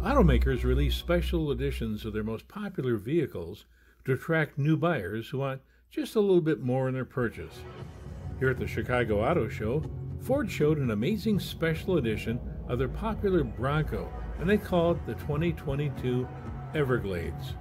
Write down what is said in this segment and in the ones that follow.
Automakers release special editions of their most popular vehicles to attract new buyers who want just a little bit more in their purchase. Here at the Chicago Auto Show, Ford showed an amazing special edition of their popular Bronco, and they call it the 2022 Everglades.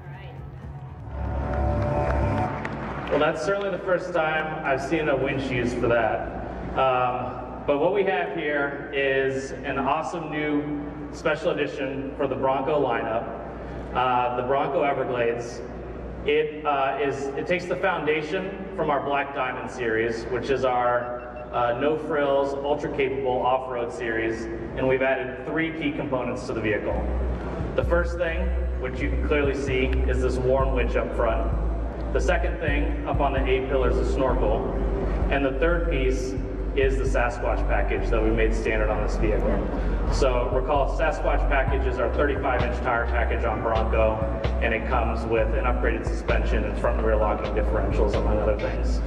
Well, that's certainly the first time I've seen a winch used for that. Um, but what we have here is an awesome new special edition for the Bronco lineup, uh, the Bronco Everglades. It uh, is it takes the foundation from our Black Diamond series, which is our uh, no frills, ultra capable off-road series, and we've added three key components to the vehicle. The first thing, which you can clearly see, is this Warn winch up front. The second thing up on the A pillar is a snorkel. And the third piece is the Sasquatch package that we made standard on this vehicle. So recall Sasquatch package is our 35 inch tire package on Bronco and it comes with an upgraded suspension and front and rear locking differentials among other things.